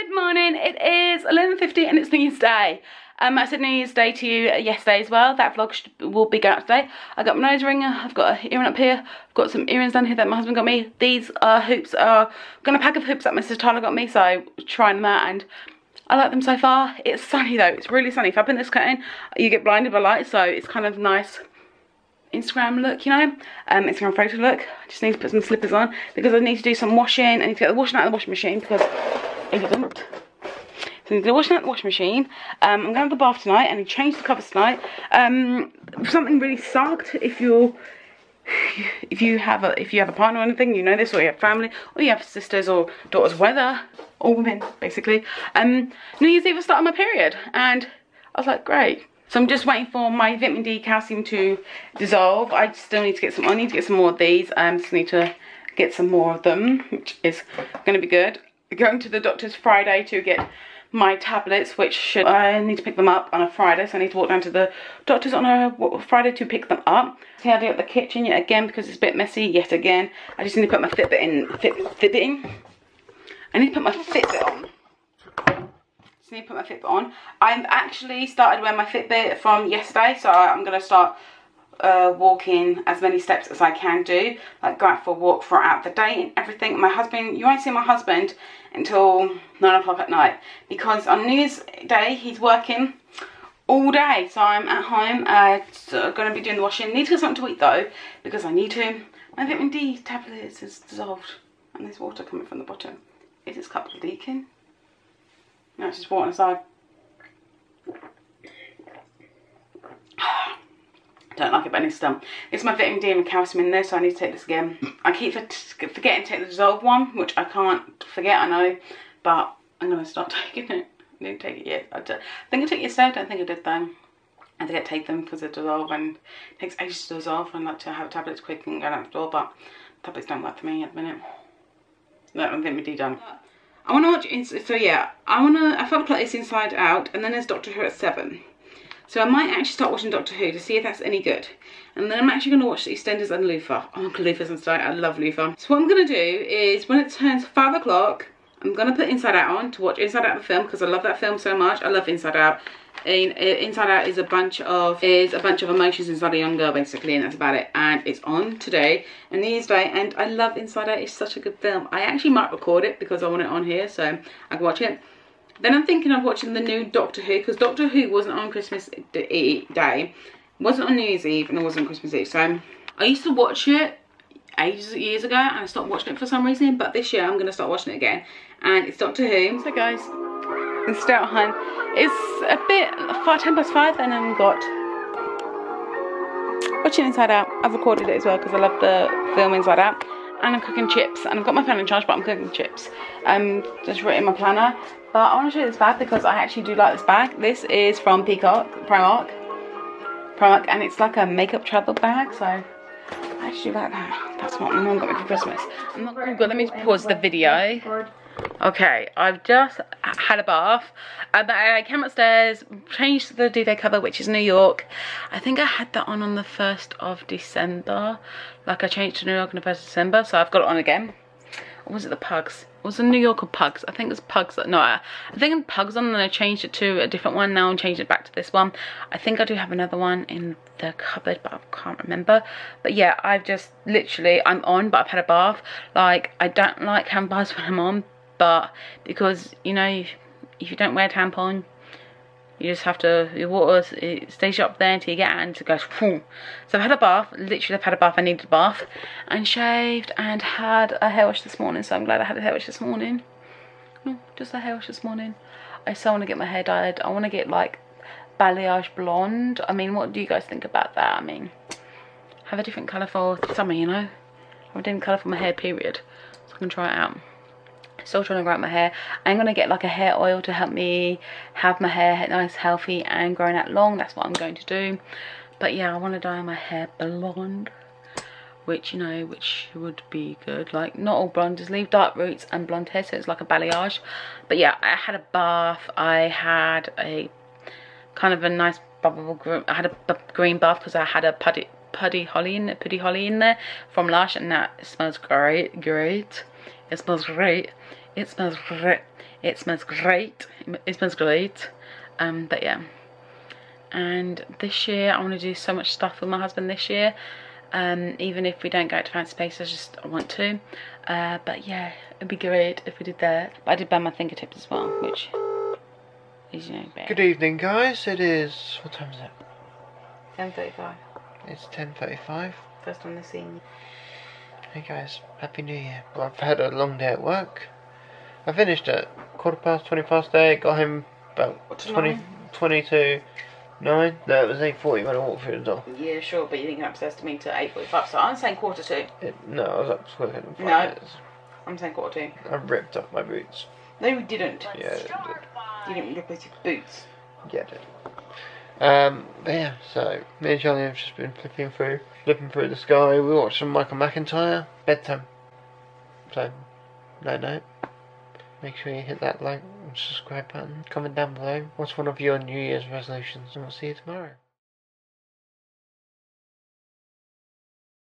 Good morning. It is 11.50 and it's New Year's Day. Um, I said New Year's Day to you yesterday as well. That vlog should, will be going up today. I got my nose ring. I've got an earring up here. I've got some earrings down here that my husband got me. These uh, hoops are... I've got a pack of hoops that sister Tyler got me, so trying them out and I like them so far. It's sunny though. It's really sunny. If I open this curtain, you get blinded by light, so it's kind of nice Instagram look, you know, um, Instagram photo look. I just need to put some slippers on because I need to do some washing. I need to get the washing out of the washing machine because So I need to wash out the washing machine. Um, I'm going to have the bath tonight and change the covers tonight. Um, something really sucked if you're if you have a if you have a partner or anything, you know this, or you have family, or you have sisters or daughters, whether or women, basically. Um, New Year's Eve I started my period, and I was like, great. So I'm just waiting for my vitamin D calcium to dissolve. I still need to get some. I need to get some more of these. I um, just need to get some more of them, which is going to be good. Going to the doctor's Friday to get my tablets, which should, I need to pick them up on a Friday, so I need to walk down to the doctor's on a Friday to pick them up. Do at the kitchen yet again because it's a bit messy yet again. I just need to put my Fitbit in, Fit, Fitbit in. I need to put my Fitbit on. Just need to put my Fitbit on. I've actually started wearing my Fitbit from yesterday, so I'm going to start uh, walking as many steps as I can do, like go out for a walk throughout the day and everything. My husband, you won't see my husband until 9 o'clock at night because on New Year's Day he's working all day. So I'm at home, uh, so going to be doing the washing. Need to get something to eat though because I need to. My vitamin D tablets is dissolved and there's water coming from the bottom. Is this cup leaking? No, it's just water inside. Don't like it, but I need to It's my vitamin D and calcium in there, so I need to take this again. I keep forgetting to take the dissolve one, which I can't forget, I know, but I'm going to start taking it. I didn't take it yet. I, think I took it yesterday, I don't think I did though. I I take them because they dissolve and it takes ages to dissolve and I like to have tablets quick and go out the door, but tablets don't work for me at the minute. No, I'm vitamin D done. I want to watch, so yeah, I want to, I felt like this Inside Out and then there's Doctor Who at 7. So I might actually start watching Doctor Who to see if that's any good. And then I'm actually going to watch the EastEnders and Luther. Oh, Luther's on tonight. I love Luther. So what I'm going to do is when it turns 5 o'clock, I'm going to put Inside Out on to watch Inside Out the film because I love that film so much. I love Inside Out. In, uh, Inside Out is a bunch of is a bunch of emotions inside a young girl basically and that's about it and it's on today and these day and I love Inside Out it's such a good film I actually might record it because I want it on here so I can watch it then I'm thinking of watching the new Doctor Who because Doctor Who wasn't on Christmas Day, wasn't on New Year's Eve, and it wasn't Christmas Eve. So I used to watch it ages years ago and I stopped watching it for some reason but this year I'm going to start watching it again and it's Doctor Who. So guys, it's still. It's a bit, far 10 past 5 and I've got watching Inside Out. I've recorded it as well because I love the film Inside Out and I'm cooking chips and I've got my phone in charge but I'm cooking chips. Um, just written my planner but I want to show you this bag because I actually do like this bag. This is from Peacock, Primark. Primark and it's like a makeup travel bag so I actually like that. That's what my mum got me for Christmas. I'm not going to let me pause the video. Okay, I've just had a bath. Uh, I came upstairs, changed the duvet cover, which is New York. I think I had that on on the 1st of December. Like I changed to New York on the 1st of December, so I've got it on again. Or was it the Pugs? Was it New York or Pugs? I think it's Pugs. No, I, I think Pugs on and I changed it to a different one now and changed it back to this one. I think I do have another one in the cupboard, but I can't remember. But yeah, I've just literally, I'm on, but I've had a bath. Like, I don't like having baths when I'm on but because you know if, you don't wear tampon you just have to your water it stays up there until you get out and it goes Phoom. so I've had a bath literally I've had a bath I needed a bath and shaved and had a hair wash this morning so I'm glad I had a hair wash this morning. No, just a hair wash this morning. I still want to get my hair dyed I want to get like balayage blonde. I mean what do you guys think about that? I mean have a different colour for summer you know? A different colour for my hair period. So I can try it out still trying to grow out my hair. I'm gonna get like a hair oil to help me have my hair nice healthy and growing out long. That's what i'm going to do. But yeah i want to dye my hair blonde which you know which would be good. Like not all blonde just leave dark roots and blonde hair so it's like a balayage. But yeah i had a bath. I had a kind of a nice bubble i had a green bath because i had a putty putty holly in putty holly in there from lush and that smells great great it smells great It smells great. It smells great. It smells great. Um, but yeah. And this year, I want to do so much stuff with my husband this year. Um, even if we don't go out to fancy places, I just I want to. Uh, but yeah, it'd be great if we did that. But I did burn my fingertips as well, which is, you know, bad. Good evening, guys. It is. What time is it? 10.35. It's 10:35. First on the scene. Hey guys, Happy New Year. Well, I've had a long day at work. I finished at quarter past 20 past 8, got home about To 20, nine? 20 to 9. No, it was 8.40 when I walked through the door. Yeah, sure, but you didn't get upstairs to me till 8.45, so I'm saying quarter two. It, uh, no, I was up to in five No. minutes. I'm saying quarter two. I ripped off my boots. No, you didn't. Yeah, it did. You didn't replace your boots. Yeah, it did. Um, but yeah, so me and Charlie have just been flipping through, flipping through the sky. We watched some Michael McIntyre bedtime. So, no, no. Make sure you hit that like and subscribe button. Comment down below. What's one of your New Year's resolutions? And we'll see you tomorrow.